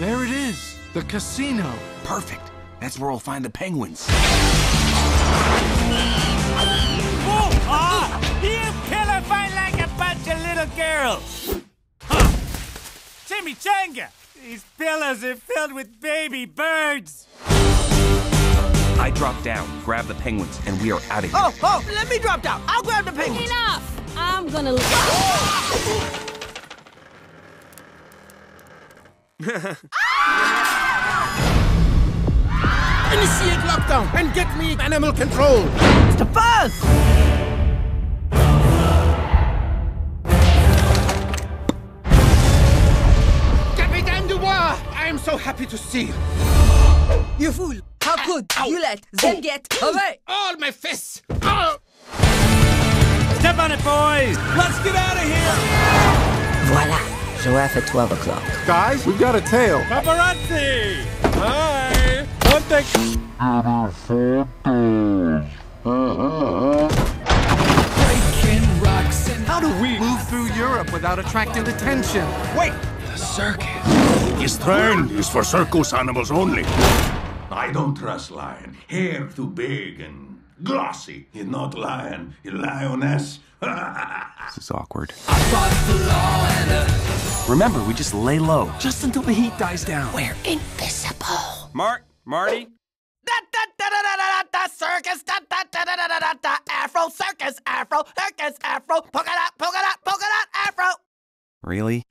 There it is! The casino! Perfect! That's where we'll find the penguins. Oh, ah, you pillow fight like a bunch of little girls. Huh. Chimichanga! These pillows are filled with baby birds. I drop down, grab the penguins, and we are out of here. Oh, oh, let me drop down. I'll grab the penguins. Enough! I'm gonna leave. Initiate lockdown and get me animal control. It's the fuzz! Capitaine Dubois, I am so happy to see you. You fool! How could you let them oh. get away? All my fists. Oh. Step on it, boys! Let's get out of here! Voila. Giraffe at 12 o'clock. Guys, we've got a tail. Paparazzi! Hi! One thing. How do we move through Europe without attracting attention? Wait! The circus. This train is for circus animals only. I don't trust lion. Hair too big and glossy. He's not lion. He's lioness. This is awkward. Remember, we just lay low, just until the heat dies down. We're invisible. Mark, Marty? Da da da da da da da da da da da da da da Afro circus Afro circus Afro polka dot polka dot polka dot Afro. Really?